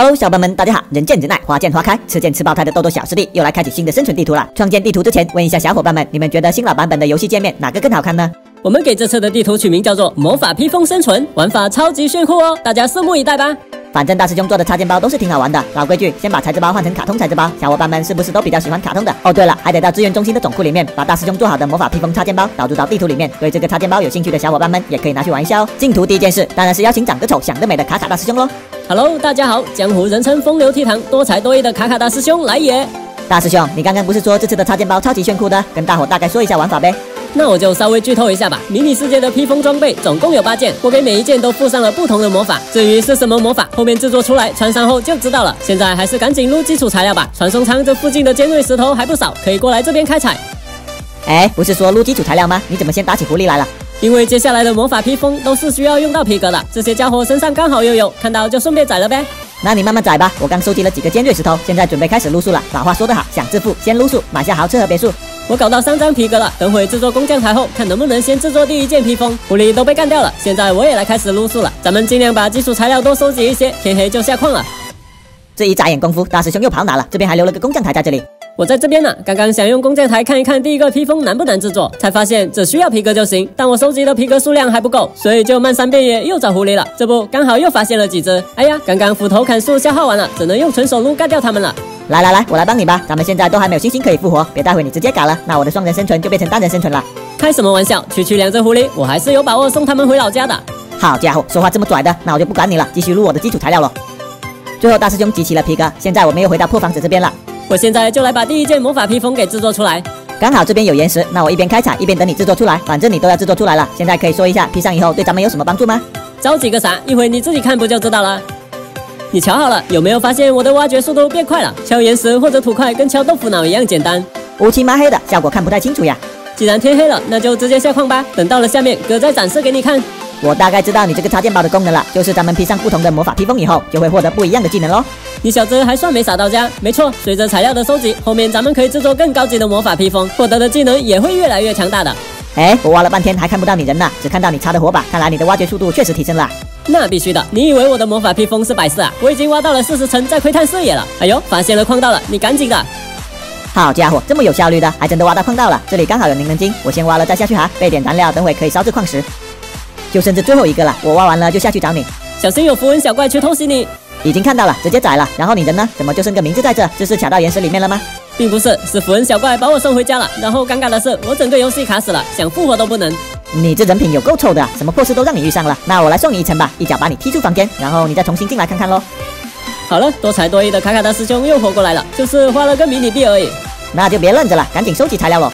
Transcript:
Hello，小伙伴们，大家好！人见人爱，花见花开，吃见吃爆胎的豆豆小师弟又来开启新的生存地图了。创建地图之前，问一下小伙伴们，你们觉得新老版本的游戏界面哪个更好看呢？我们给这次的地图取名叫做“魔法披风生存”，玩法超级炫酷哦，大家拭目以待吧。反正大师兄做的插件包都是挺好玩的。老规矩，先把材质包换成卡通材质包。小伙伴们是不是都比较喜欢卡通的？哦，对了，还得到资源中心的总库里面把大师兄做好的魔法披风插件包导入到地图里面。对这个插件包有兴趣的小伙伴们也可以拿去玩一下哦。进图第一件事当然是邀请长得丑、想得美的卡卡大师兄喽。Hello，大家好，江湖人称风流倜傥、多才多艺的卡卡大师兄来也。大师兄，你刚刚不是说这次的插件包超级炫酷的？跟大伙大概说一下玩法呗。那我就稍微剧透一下吧。迷你世界的披风装备总共有八件，我给每一件都附上了不同的魔法。至于是什么魔法，后面制作出来穿上后就知道了。现在还是赶紧撸基础材料吧。传送舱这附近的尖锐石头还不少，可以过来这边开采。哎，不是说撸基础材料吗？你怎么先打起狐狸来了？因为接下来的魔法披风都是需要用到皮革的，这些家伙身上刚好又有，看到就顺便宰了呗。那你慢慢宰吧，我刚收集了几个尖锐石头，现在准备开始撸树了。老话说得好，想致富先撸树，买下豪车和别墅。我搞到三张皮革了，等会制作工匠台后，看能不能先制作第一件披风。狐狸都被干掉了，现在我也来开始撸树了。咱们尽量把基础材料多收集一些，天黑就下矿了。这一眨眼功夫，大师兄又跑哪了？这边还留了个工匠台在这里。我在这边呢，刚刚想用工匠台看一看第一个披风难不难制作，才发现只需要皮革就行。但我收集的皮革数量还不够，所以就漫山遍野又找狐狸了。这不刚好又发现了几只。哎呀，刚刚斧头砍树消耗完了，只能用纯手撸干掉它们了。来来来，我来帮你吧。咱们现在都还没有星星可以复活，别待会你直接改了，那我的双人生存就变成单人生存了。开什么玩笑？区区两只狐狸，我还是有把握送他们回老家的。好家伙，说话这么拽的，那我就不管你了，继续撸我的基础材料了。最后大师兄集齐了皮革，现在我们又回到破房子这边了。我现在就来把第一件魔法披风给制作出来。刚好这边有岩石，那我一边开采一边等你制作出来。反正你都要制作出来了，现在可以说一下披上以后对咱们有什么帮助吗？着急个啥？一会你自己看不就知道了。你瞧好了，有没有发现我的挖掘速度变快了？敲岩石或者土块跟敲豆腐脑一样简单。乌漆麻黑的效果看不太清楚呀。既然天黑了，那就直接下矿吧。等到了下面，哥再展示给你看。我大概知道你这个插件包的功能了，就是咱们披上不同的魔法披风以后，就会获得不一样的技能喽。你小子还算没傻到家。没错，随着材料的收集，后面咱们可以制作更高级的魔法披风，获得的技能也会越来越强大的。哎，我挖了半天还看不到你人呢，只看到你插的火把，看来你的挖掘速度确实提升了。那必须的，你以为我的魔法披风是摆设啊？我已经挖到了四十层，在窥探视野了。哎呦，发现了矿道了，你赶紧的。好家伙，这么有效率的，还真的挖到矿道了。这里刚好有凝能晶，我先挖了再下去哈，备点燃料，等会可以烧制矿石。就剩这最后一个了，我挖完了就下去找你。小心有符文小怪去偷袭你。已经看到了，直接宰了。然后你人呢？怎么就剩个名字在这？这是卡到岩石里面了吗？并不是，是符文小怪把我送回家了。然后尴尬的是，我整个游戏卡死了，想复活都不能。你这人品有够臭的，什么破事都让你遇上了。那我来送你一程吧，一脚把你踢出房间，然后你再重新进来看看喽。好了，多才多艺的卡卡大师兄又活过来了，就是花了个迷你币而已。那就别愣着了，赶紧收集材料喽。